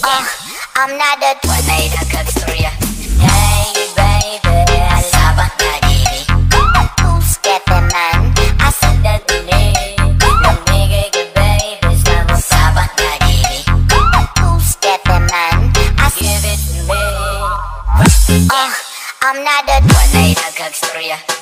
I'm not a tornado kagsurya Hey baby, sabang kadiri who's getting man. I said Sandali, lumigay ka baby Sa mo sabang kadiri who's getting man. I Give it to me. Uh, I'm not a Tornado kagsurya